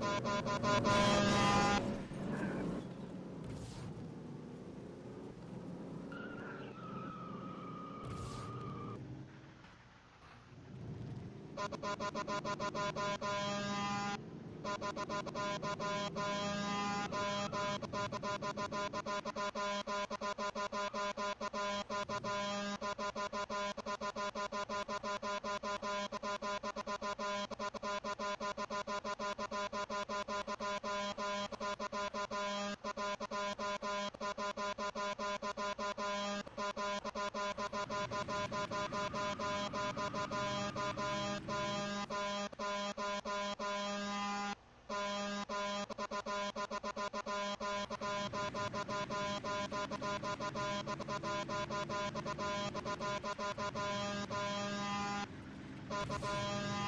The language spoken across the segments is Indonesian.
Bye-bye. Oh,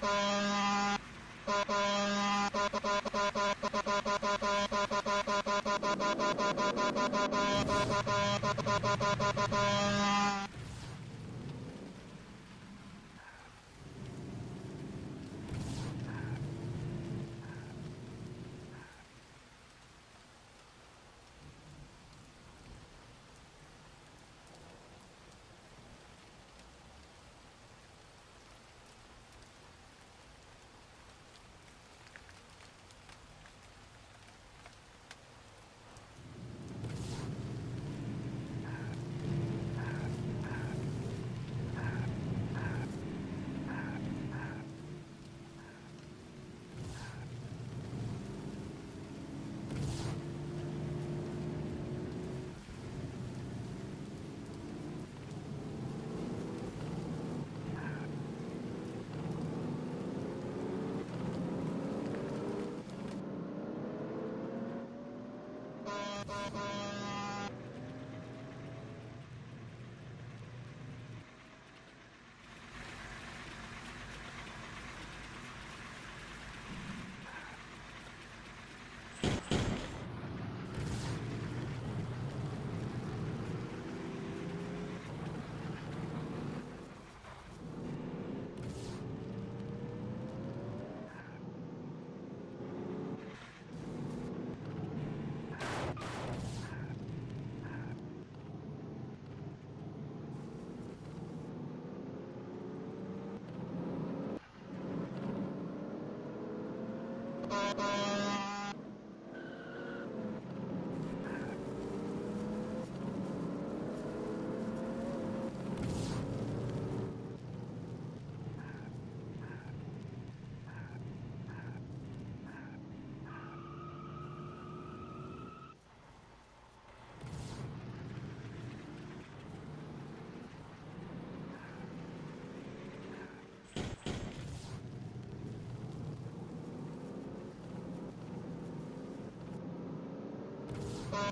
Thank.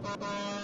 Bye.